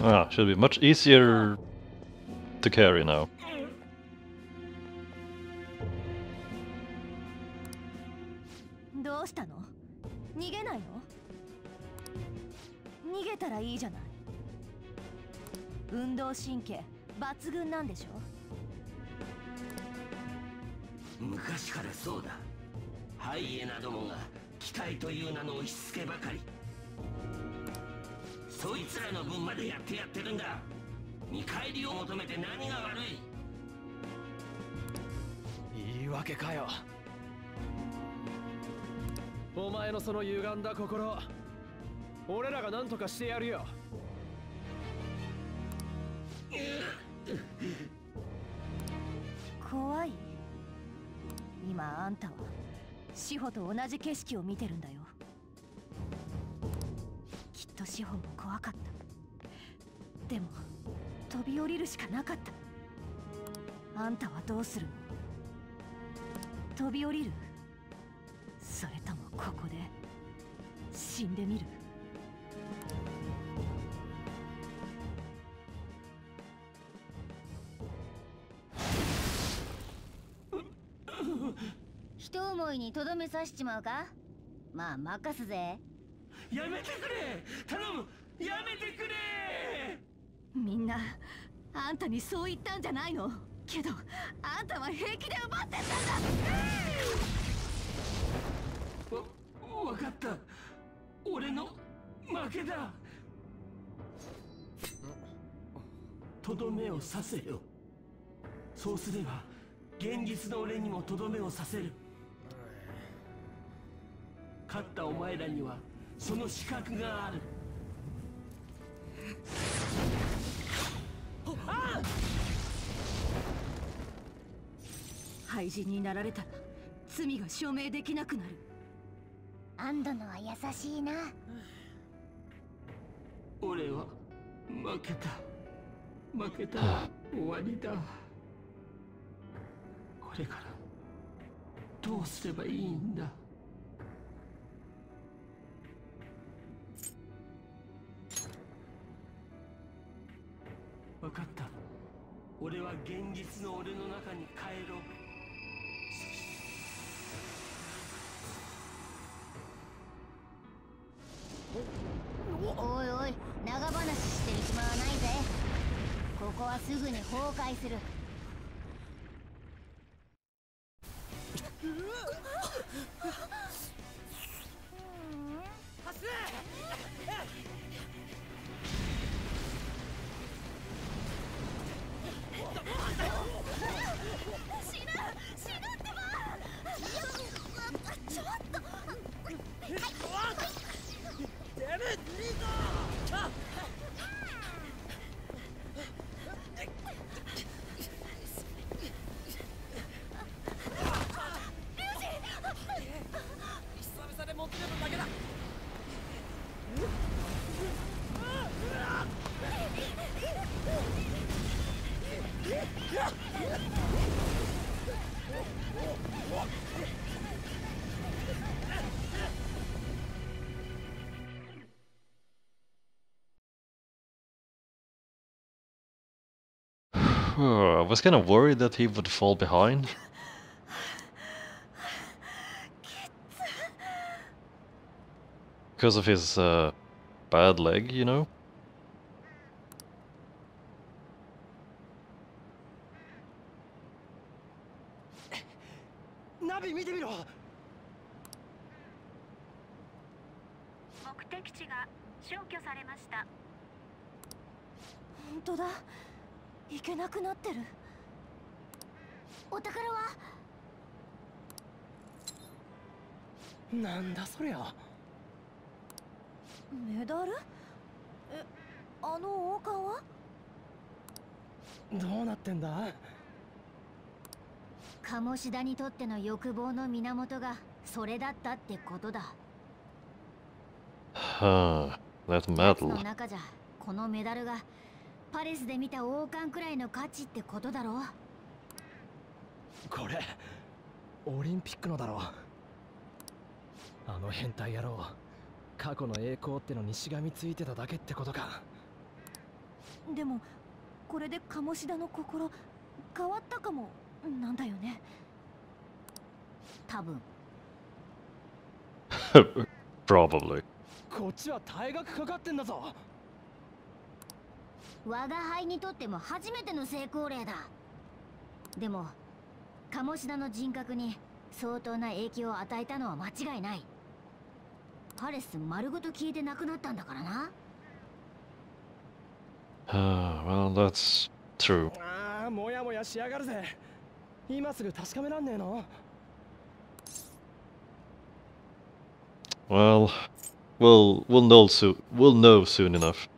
Ah, should be much easier to carry now. 昔からそうだハイエナどもが機体という名の押し付けばかりそいつらの分までやってやってるんだ。見返りを求めて何が悪い？言い訳かよ。お前のその歪んだ心俺らが何とかしてやるよ。怖い。今あんたは志保と同じ景色を見てるんだよと志保も怖かった。でも飛び降りるしかなかった。あんたはどうするの？飛び降りる？それともここで死んでみる？一思いにとどめさしちまうか？まあ任すぜ。やめてくれ。頼む。やめてくれ。みんなあんたにそう言ったんじゃないの？けどあんたは平気で奪ってったんだ。わ分かった。俺の負けだ。とどめを刺せよ。そうすれば現実の俺にもとどめを刺せる。勝ったお前らにはその資格がある。廃人になられたら罪が証明できなくなる。アンドのは優しいな。俺は負けた。負けた。ら終わりだ。これからどうすればいいんだ？俺は現実の俺の中に帰ろう。おいおい長話してる暇はないぜ。ここはすぐに崩壊する。I was kind of worried that he would fall behind. Because of his uh, bad leg, you know? 行けなくなってる。お宝は？なんだそりゃ。メダル？えあの王冠は？どうなってんだ？鴨志田にとっての欲望の源がそれだったってことだ。Huh. That やつの.中じゃこのメダルがパレスで見た王冠くらいの価値ってことだろ？これオリンピックのだろあの変態野郎過去の栄光ってのにしがみついてただけってことか。でもこれで鴨志田の心変わったかもなんだよね。多分。Probably. こっちは退学かかってんだぞ我が輩にとっても初めての成功例だでも鴨志田の人格に相当な影響を与えたのは間違いないパレス丸ごと消えてなくなったんだからな Uh, well, that's true. ああもやもやしやがるぜ今すぐ確かめらんねえの Well, we'll we'll know soon. We'll know soon enough.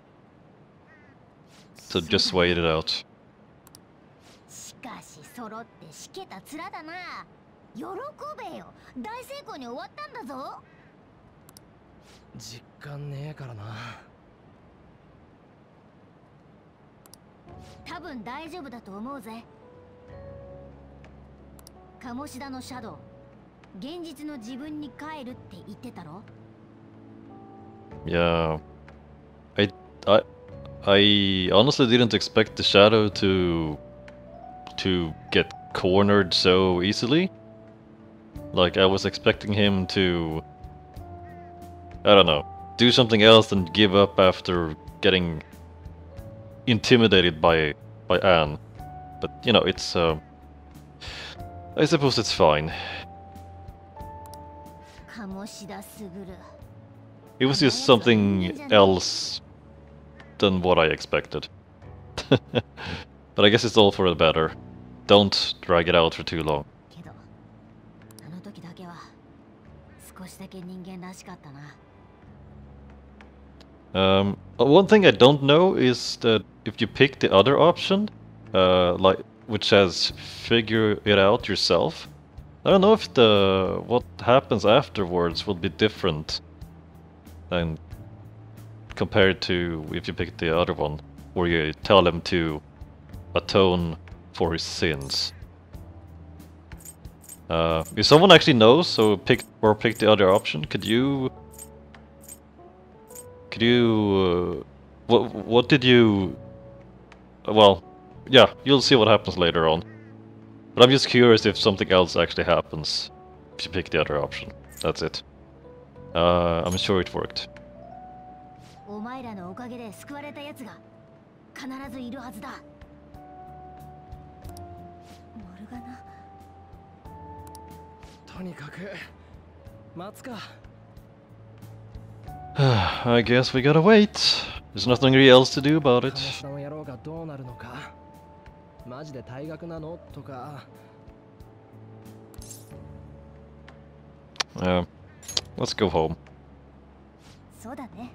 So just wait it out. しかし揃ってしけた面だな。喜べよ。大成功に終わったんだぞ。実感ねえからな。多分大丈夫だと思うぜ。鴨志田のシャドウ現実の自分に帰るって言ってたろ。Yeah. I I I honestly didn't expect the shadow to to get cornered so easily. Like I was expecting him to I don't know, do something else than give up after getting intimidated by by Ann. But you know, it's uh, I suppose it's fine. It was just something else than what I expected. but I guess it's all for the better. Don't drag it out for too long. けどあの時だけは少しだけ人間らしかったな Um, uh, one thing I don't know is that if you pick the other option, uh, like which says figure it out yourself, I don't know if the what happens afterwards will be different than compared to if you pick the other one, where you tell him to atone for his sins. Uh, if someone actually knows, so pick or pick the other option, could you could you... Uh, what, what did you... Well, yeah, you'll see what happens later on. But I'm just curious if something else actually happens if you pick the other option. That's it. Uh, I'm sure it worked. お前らのおかげで救われた奴が必ずいるはずだモルガナとにかく待つか I guess we gotta wait. There's nothing really else to do about 鴨 it. 志田の野郎がどうなるのかマジで退学なのとか Yeah. Let's go home. そうだね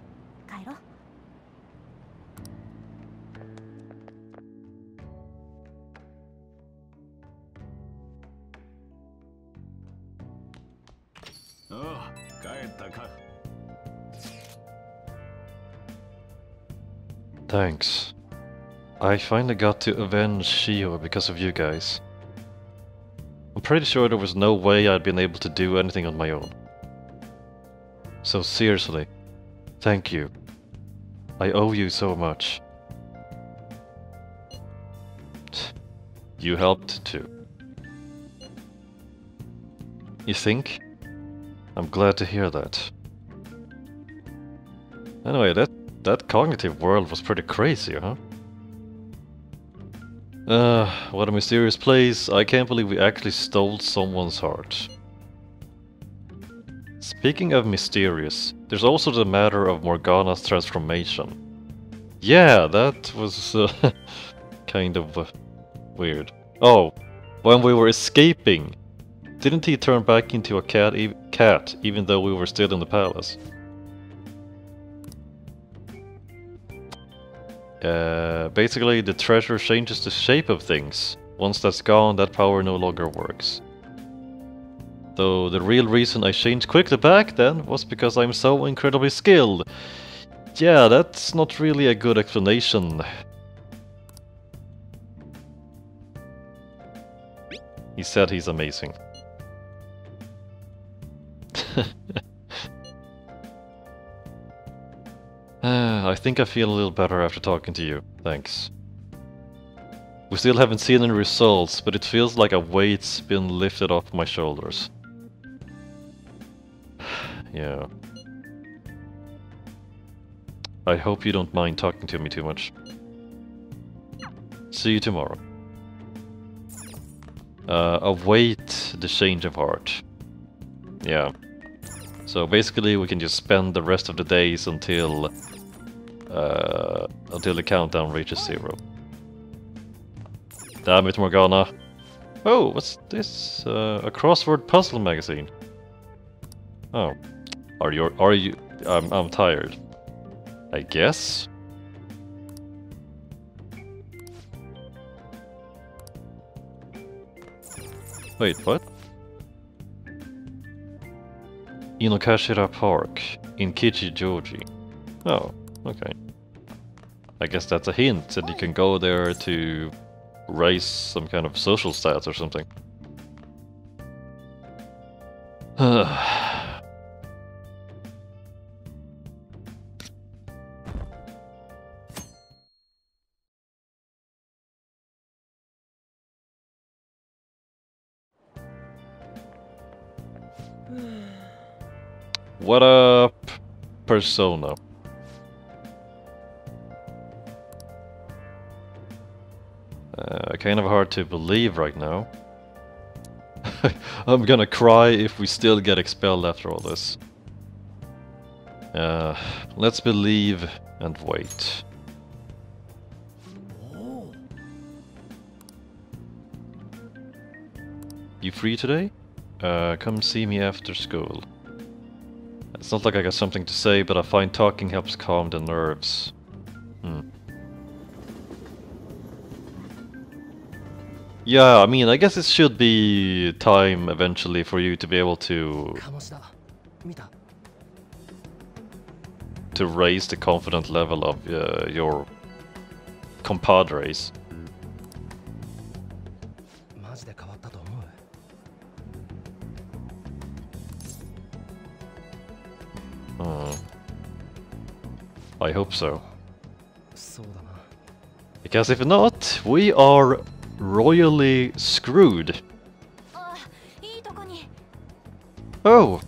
Thanks. I finally got to avenge Shiho because of you guys. I'm pretty sure there was no way I'd been able to do anything on my own. So seriously, thank you. I owe you so much. You helped too. You think? I'm glad to hear that. Anyway, that that cognitive world was pretty crazy, huh? Uh, what a mysterious place. I can't believe we actually stole someone's heart. Speaking of mysterious, there's also the matter of Morgana's transformation. Yeah, that was uh, kind of uh, weird. Oh, when we were escaping, didn't he turn back into a cat, e cat even though we were still in the palace? Uh, basically, the treasure changes the shape of things. Once that's gone, that power no longer works. Though the real reason I changed quickly back then was because I'm so incredibly skilled. Yeah, that's not really a good explanation. He said he's amazing. Uh, I think I feel a little better after talking to you. Thanks. We still haven't seen any results, but it feels like a weight's been lifted off my shoulders. Yeah. I hope you don't mind talking to me too much. See you tomorrow. Uh, await the change of heart. Yeah. So basically we can just spend the rest of the days until uh, until the countdown reaches zero. Damn it, Morgana. Oh, what's this? Uh, a crossword puzzle magazine. Oh. Are you... Are you... I'm, I'm tired. I guess? Wait, what? Inokashira Park in Kichijoji. Oh, okay. I guess that's a hint that you can go there to raise some kind of social stats or something. what up, Persona? Uh, kind of hard to believe right now. I'm gonna cry if we still get expelled after all this. Uh, let's believe and wait. You free today? Uh, come see me after school. It's not like I got something to say, but I find talking helps calm the nerves. Hmm. Yeah, I mean, I guess it should be time eventually for you to be able to... To raise the confident level of uh, your compadres. I hope so. Because if not, we are royally screwed. Ah, oh!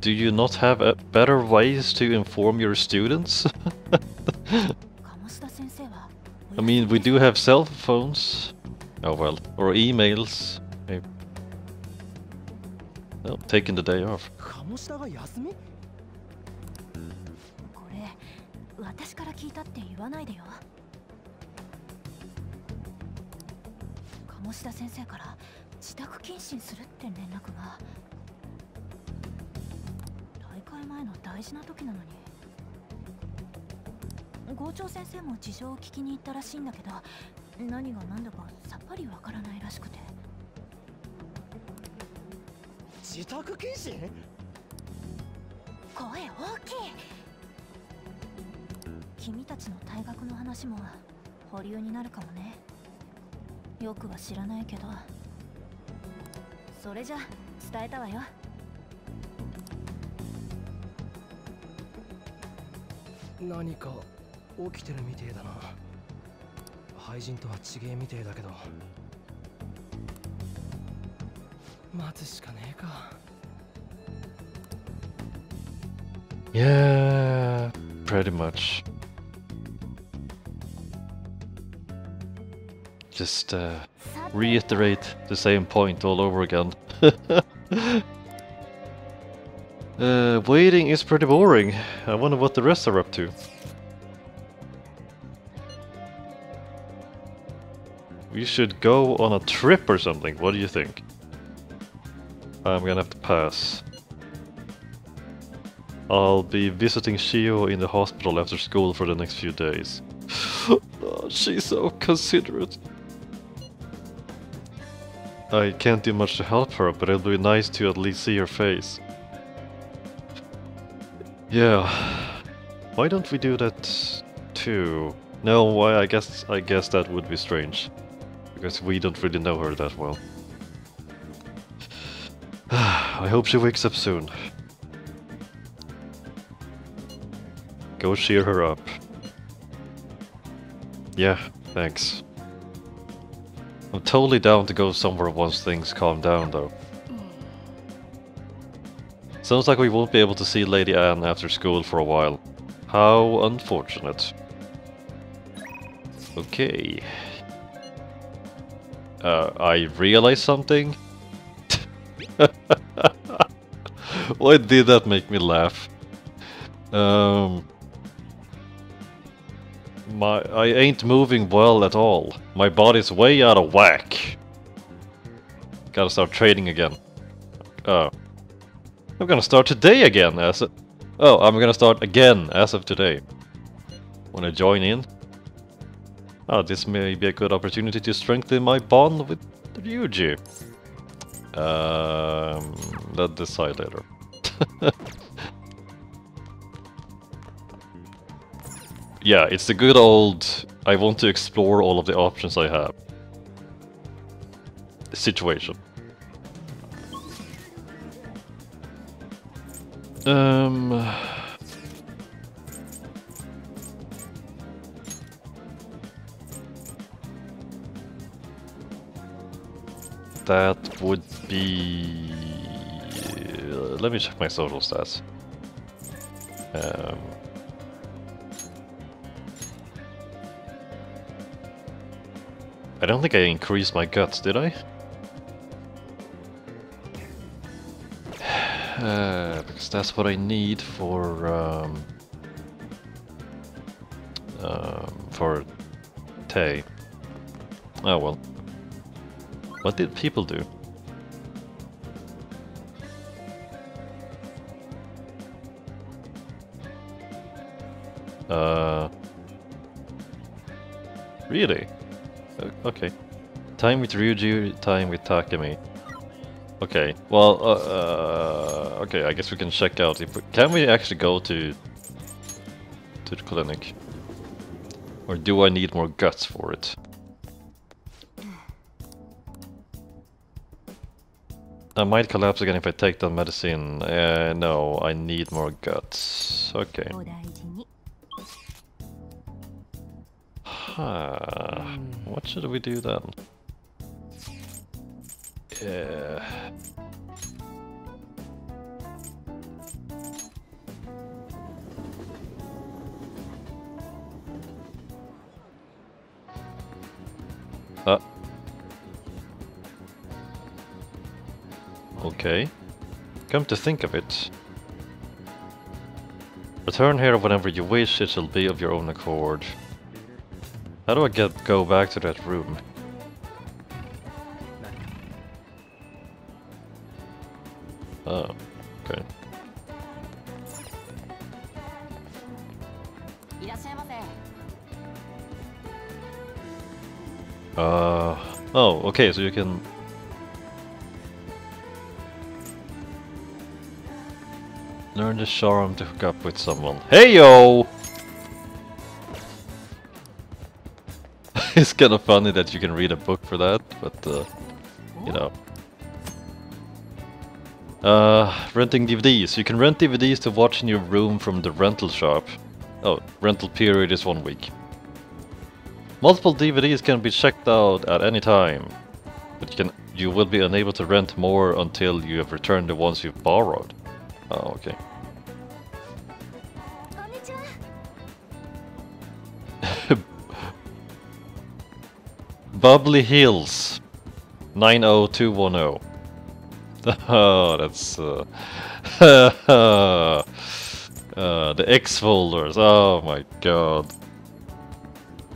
Do you not have better ways to inform your students? I mean, we do have cell phones. Oh well, or emails. Maybe. Well, taking the day off. 鴨志田が休みこれ私から聞いたって言わないでよ鴨志田先生から自宅謹慎するって連絡が大会前の大事な時なのに校長先生も事情を聞きに行ったらしいんだけど何が何だかさっぱりわからないらしくて。自宅謹慎声大きい。君たちの退学の話も保留になるかもね。よくは知らないけど。それじゃ伝えたわよ。何か起きてるみてえだな廃人とは違えみてえだけど待つしかねえか Yeah, pretty much. Just uh, reiterate the same point all over again. uh, waiting is pretty boring. I wonder what the rest are up to. We should go on a trip or something. What do you think? I'm gonna have to pass. I'll be visiting Shiho in the hospital after school for the next few days. Oh, she's so considerate. I can't do much to help her, but it'll be nice to at least see her face. Yeah. Why don't we do that too? No, why I guess I guess that would be strange. Because we don't really know her that well. I hope she wakes up soon. Go cheer her up. Yeah, thanks. I'm totally down to go somewhere once things calm down, though. Sounds like we won't be able to see Lady Ann after school for a while. How unfortunate. Okay. Uh, I realized something. Why did that make me laugh? Um, my I ain't moving well at all. My body's way out of whack. Gotta start training again. Oh. I'm gonna start today again as Oh, I'm gonna start again as of today. Wanna join in? Oh, this may be a good opportunity to strengthen my bond with Ryuji. Um, let's decide later. yeah, it's the good old I want to explore all of the options I have situation. Um... That would be... uh, let me check my social stats. Um, I don't think I increased my guts, did I? Uh, because that's what I need for um, um, for Tae. Oh well. What did people do? Uh, really? Okay. Time with Ryuji, time with Takemi. Okay, well, uh, uh, okay, I guess we can check out if we, can we actually go to to the clinic, or do I need more guts for it? I might collapse again if I take that medicine. Uh, no, I need more guts. Okay. Huh. What should we do then? Yeah. Uh, uh. Okay. Come to think of it. Return here whenever you wish, It'll be of your own accord. How do I get go back to that room? Oh, okay. Uh, oh, okay, so you can Learn the charm to hook up with someone. Hey yo! it's kind of funny that you can read a book for that, but uh, you know. Uh, renting DVDs. You can rent DVDs to watch in your room from the rental shop. Oh, rental period is one week. Multiple DVDs can be checked out at any time, but you can you will be unable to rent more until you have returned the ones you've borrowed. Oh, okay. Bubbly Hills 90210. Oh, that's uh, uh, the X folders. Oh my god.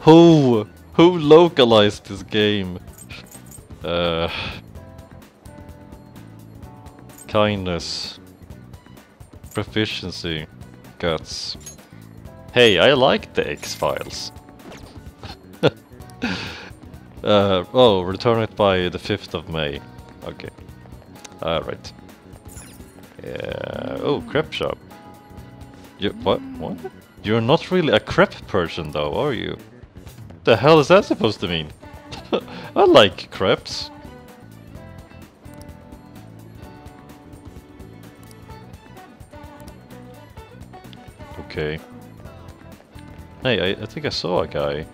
Who who localized this game? Uh, kindness, proficiency, guts. Hey, I like the X Files. Uh, oh, return it by the 5th of May. Okay. Alright. Yeah. Oh, crepe shop. You, what? What? You're not really a crepe person though, are you? The hell is that supposed to mean? I like crepes. Okay. Hey, I, I think I saw a guy.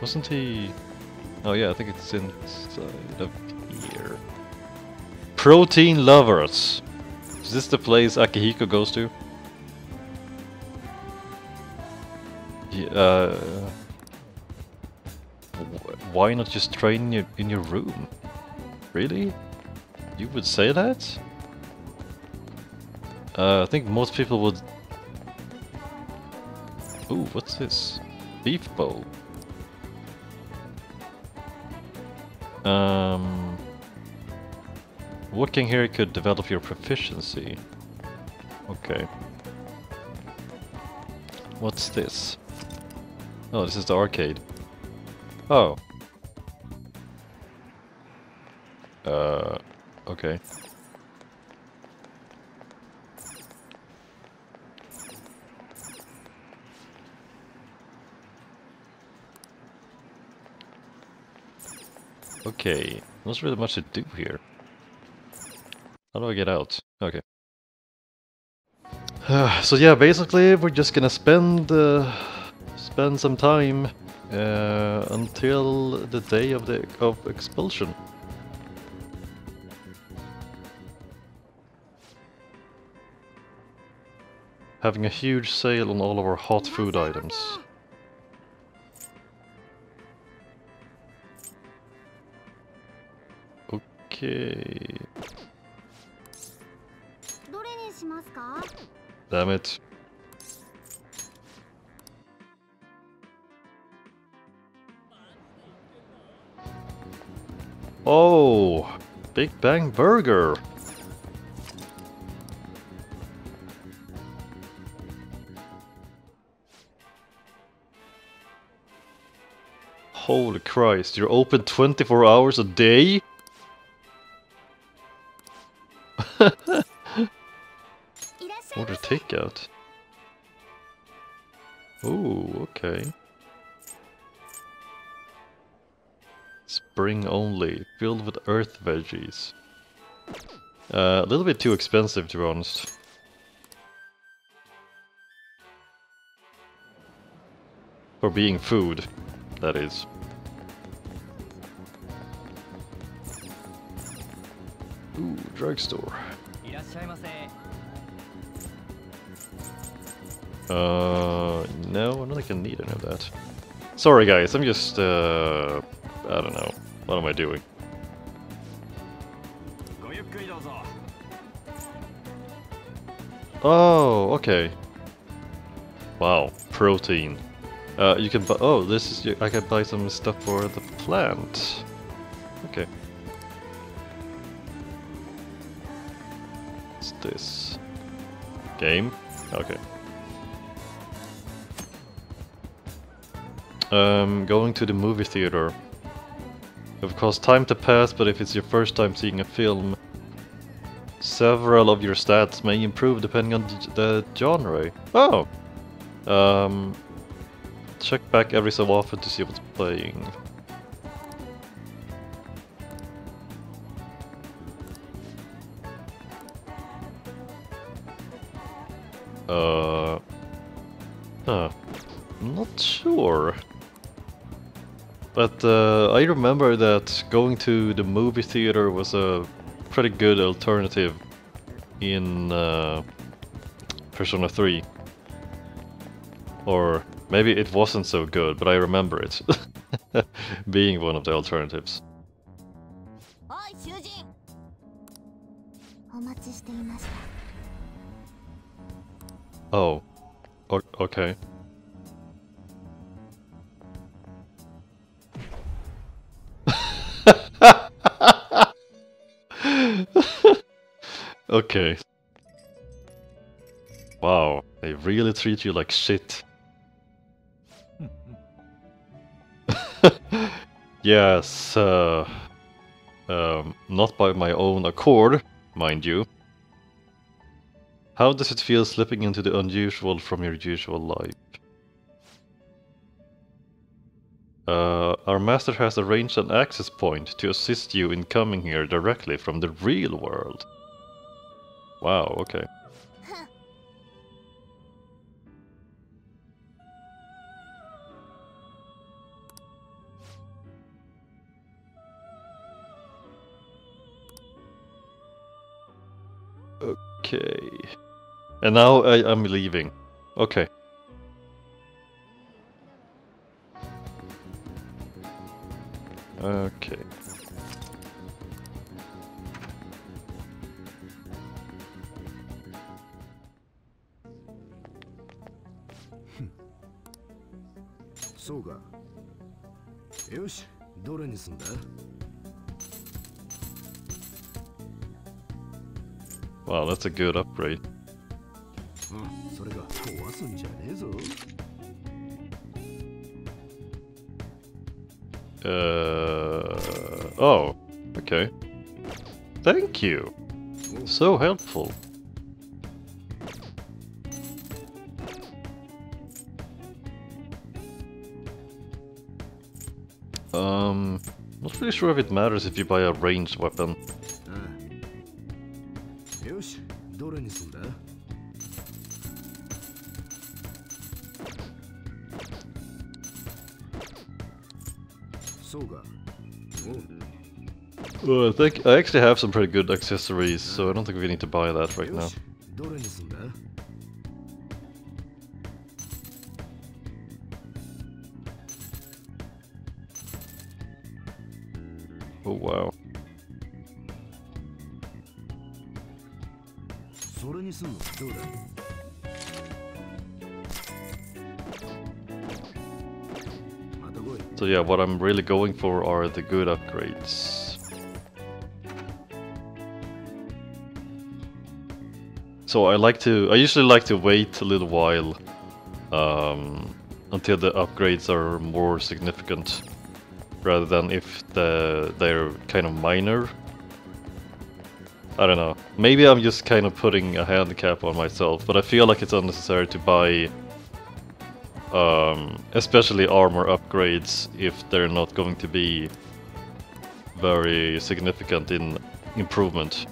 Wasn't he... Oh yeah, I think it's inside of here. Protein Lovers! Is this the place Akihiko goes to? Yeah, uh, why not just train in your, in your room? Really? You would say that? Uh, I think most people would... Ooh, what's this? Beef bowl. Um, working here could develop your proficiency. Okay. What's this? Oh, this is the arcade. Oh. Uh, okay. Okay, not really much to do here. How do I get out? Okay. so yeah, basically we're just gonna spend uh, spend some time uh, until the day of the of expulsion. Having a huge sale on all of our hot food items. Damn it. Oh, Big Bang Burger. Holy Christ, you're open 24 hours a day? Order takeout. Ooh, okay. Spring only, filled with earth veggies. Uh, a little bit too expensive, to be honest. For being food, that is. Ooh, drugstore. Uh, no, I don't think I need any of that. Sorry guys, I'm just, uh, I don't know. What am I doing? Oh, okay. Wow, protein. Uh, you can buy, oh, this is, I can buy some stuff for the plant. What's this? Game? Okay. Um, going to the movie theater. Of course, time to pass, but if it's your first time seeing a film, several of your stats may improve depending on the- the genre. Oh! Um, check back every so often to see what's playing. Huh. Not sure. But uh, I remember that going to the movie theater was a pretty good alternative in uh, Persona 3. Or maybe it wasn't so good, but I remember it being one of the alternatives. Oh, Okay. okay. Wow, they really treat you like shit. yes, uh, um, not by my own accord, mind you. How does it feel slipping into the unusual from your usual life? Uh, our master has arranged an access point to assist you in coming here directly from the real world. Wow, okay. Okay. And now I, I'm leaving. Okay. Okay. そうかよしどれにすんだ Wow, that's a good upgrade. うんそれが壊すんじゃねえぞ Uh, oh, okay. Thank you. So helpful. Um, not really sure if it matters if you buy a ranged weapon. Well, I think I actually have some pretty good accessories, so I don't think we need to buy that right now. Oh wow. So yeah, what I'm really going for are the good upgrades. So I like to, I usually like to wait a little while um, until the upgrades are more significant, rather than if the they're kind of minor. I don't know. Maybe I'm just kind of putting a handicap on myself, but I feel like it's unnecessary to buy um, especially armor upgrades if they're not going to be very significant in improvement.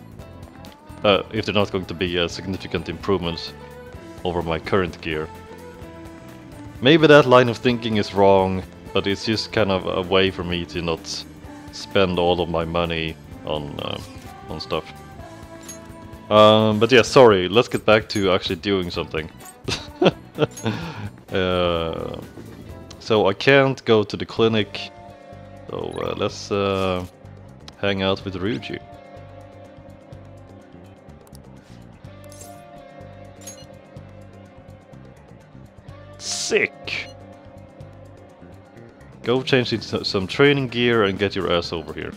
Uh, if they're not going to be a significant improvement over my current gear. Maybe that line of thinking is wrong, but it's just kind of a way for me to not spend all of my money on uh, on stuff. Um, but yeah, sorry. Let's get back to actually doing something. uh, so I can't go to the clinic. So uh, let's uh, hang out with Ryuji. Sick! Go change into some training gear and get your ass over here.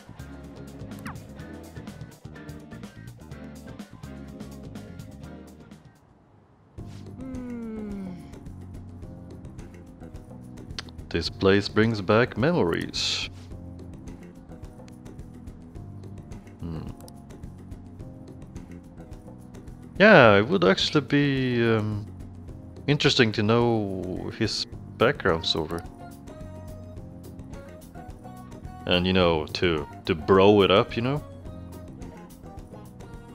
This place brings back memories. Hmm. Yeah, it would actually be um, interesting to know his background story. And you know, to to bro it up, you know?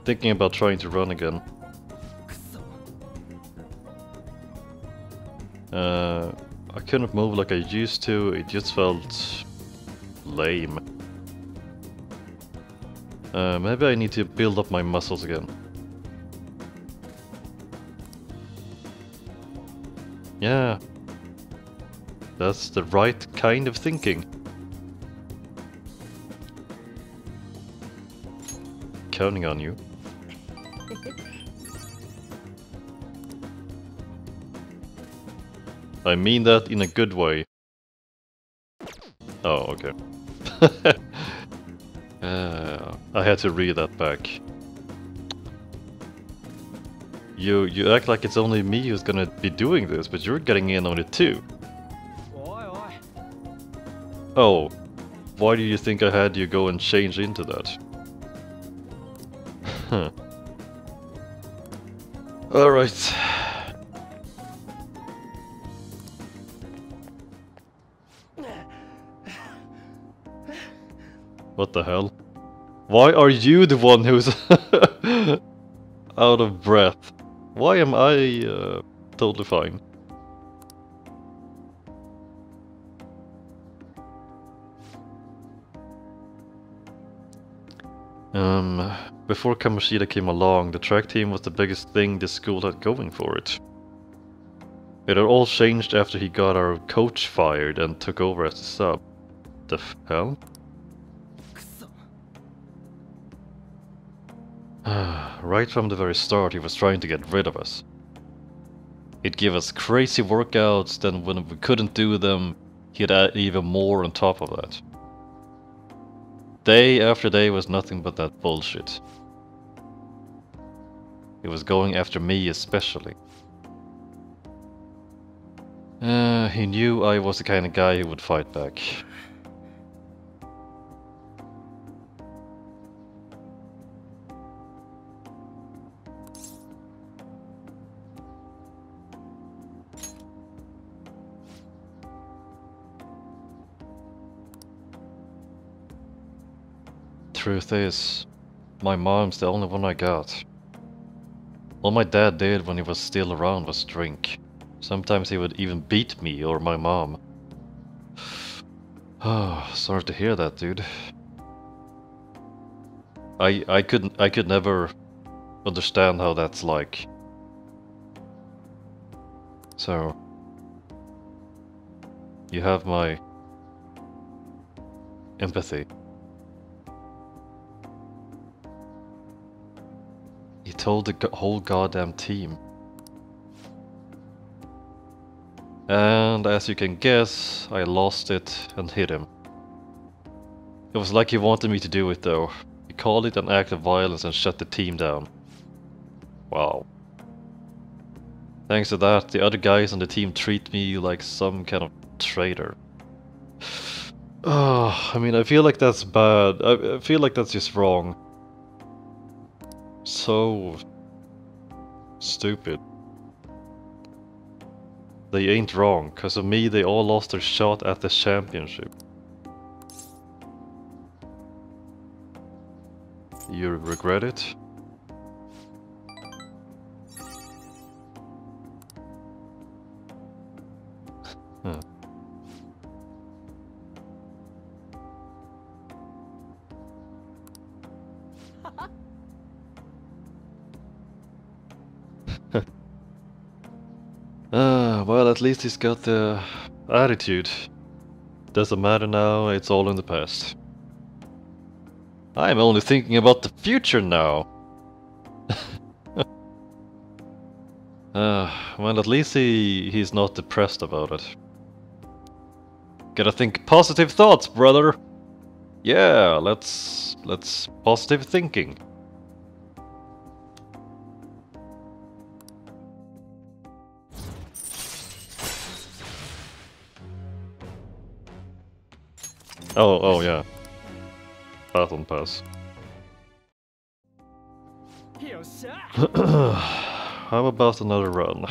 Thinking about trying to run again. Uh, I couldn't move like I used to, it just felt lame. Uh, maybe I need to build up my muscles again. Yeah. That's the right kind of thinking. Counting on you. I mean that in a good way. Oh, okay. uh, I had to read that back. You you act like it's only me who's gonna be doing this, but you're getting in on it too. Oh, why do you think I had you go and change into that? Alright. What the hell? Why are you the one who's out of breath? Why am I uh, totally fine? Um, before Kamoshida came along, the track team was the biggest thing this school had going for it. It had all changed after he got our coach fired and took over as the sub. The hell? right from the very start, he was trying to get rid of us. He'd give us crazy workouts, then when we couldn't do them, he'd add even more on top of that. Day after day was nothing but that bullshit. He was going after me especially. Uh, he knew I was the kind of guy who would fight back. Truth is, my mom's the only one I got. All my dad did when he was still around was drink. Sometimes he would even beat me or my mom. Oh, sorry to hear that, dude. I I couldn't I could never understand how that's like. So you have my empathy. He told the whole goddamn team. And as you can guess, I lost it and hit him. It was like he wanted me to do it though. He called it an act of violence and shut the team down. Wow. Thanks to that, the other guys on the team treat me like some kind of traitor. Oh, I mean, I feel like that's bad. I, I feel like that's just wrong. So stupid. They ain't wrong, cause of me they all lost their shot at the championship. You regret it? Ah, well, at least he's got the attitude. Doesn't matter now, it's all in the past. I'm only thinking about the future now. Ah, well, at least he he's not depressed about it. Gotta think positive thoughts, brother. Yeah, let's let's positive thinking. Oh, oh yeah. Battle pass. How about another run?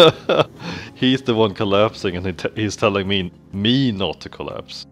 he's the one collapsing and he's telling me me not to collapse.